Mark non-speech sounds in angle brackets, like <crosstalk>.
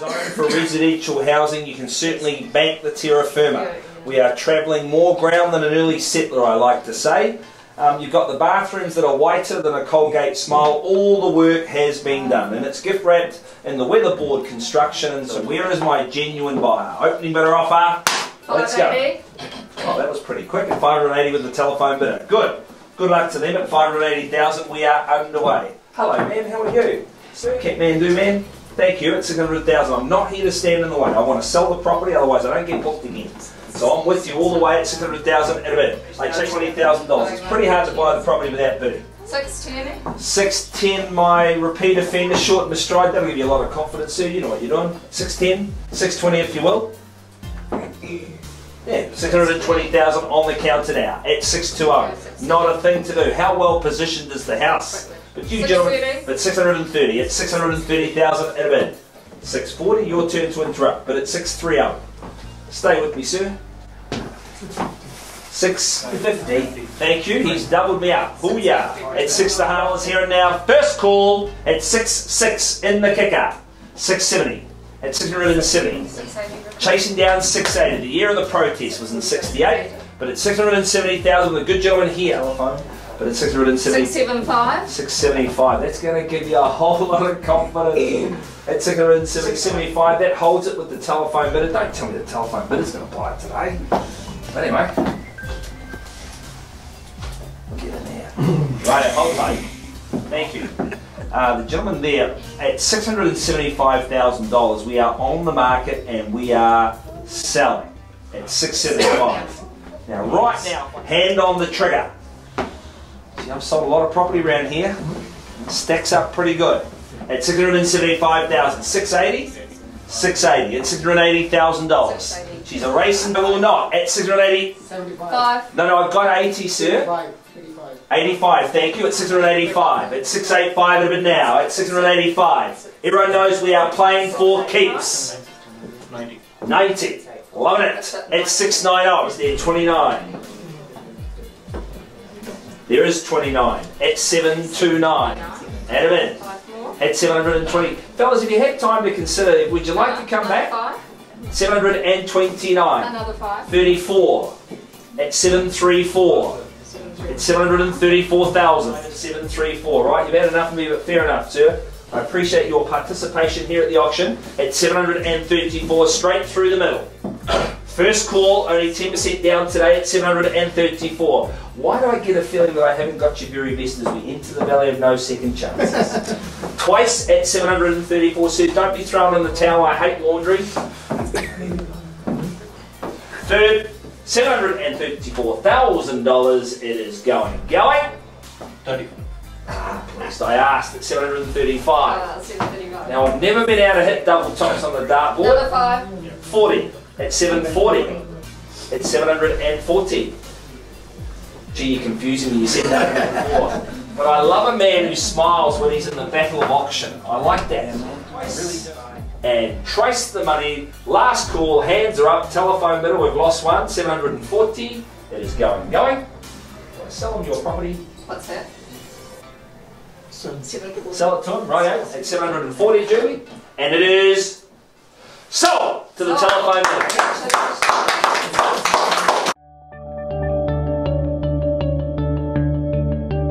zone for residential housing, you can certainly bank the terra firma. We are travelling more ground than an early settler, I like to say. Um, you've got the bathrooms that are whiter than a Colgate Smile. All the work has been done, and it's gift wrapped in the weatherboard construction. And so, where is my genuine buyer? Opening bidder offer. Let's go. Oh, that was pretty quick. At 580 with the telephone bidder. Good. Good luck to them. At 580,000, we are underway. Hello, man. How are you? Cat man, do man. Thank you. At 600,000. I'm not here to stand in the way. I want to sell the property, otherwise I don't get booked again. So I'm with you all the way at 600,000 at a bid. Like $20,000. It's pretty hard to buy the property without bidding. 610. 610, my repeat offender, short and stride. That'll give you a lot of confidence, sir. You know what you're doing. 610, 620 if you will. Yeah, 620,000 on the counter now at 620. Not a thing to do. How well positioned is the house? But you gentlemen, but 630. It's 630,000 at a bid. 640, your turn to interrupt, but it's 630. Stay with me, sir. 650. Thank you. He's doubled me up. Booyah. At six the Harlan's here and now. First call at 6 6 in the kicker. 670. At 670. Chasing down 680. The year of the protest was in 68, but at 670,000, the good gentleman here. But at 670. 675. 675. That's going to give you a whole <laughs> lot of confidence. At 675, that holds it with the telephone bidder. Don't tell me the telephone bidder's going to buy it today. But anyway. Get in there. <laughs> right, hold tight. Thank you. Uh, the gentleman there, at $675,000, we are on the market and we are selling at 675 Now, right now, hand on the trigger. See, I've sold a lot of property around here. Stacks up pretty good. At 675,000, 680, 680 at 680,000 dollars. She's a racing bill or not at 680. 75. No, no, I've got 80, sir. 85, thank you, at 685. At 685 a bit now, at 685. Everyone knows we are playing for keeps. 90. 90. Loving it. At 690, is there 29? There is 29. At 729. Add a minute. At 720. Fellas, if you had time to consider, would you like to come back? 729. Another 5. 34. At 734. It's 734,000. 734, right? You've had enough of me, but fair enough, sir. I appreciate your participation here at the auction at 734, straight through the middle. First call, only 10% down today at 734. Why do I get a feeling that I haven't got your very best as we enter the valley of no second chances? <laughs> Twice at 734, sir. Don't be thrown in the towel. I hate laundry. Third, $734,000 it is going. Going? 35. Ah, please, I asked at 735. Uh, 735. Now, I've never been able to hit double tops on the Another dartboard. 5. 40 at 740. At 740. Gee, you're confusing me. You said that before. But I love a man who smiles when he's in the battle of auction. I like that. And trace the money. Last call, hands are up. Telephone bidder, we've lost one. 740. It is going, going. Want to sell them your property? What's that? Sell it to him, right? At 740, Julie. And it is sold to the telephone.